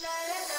la la la.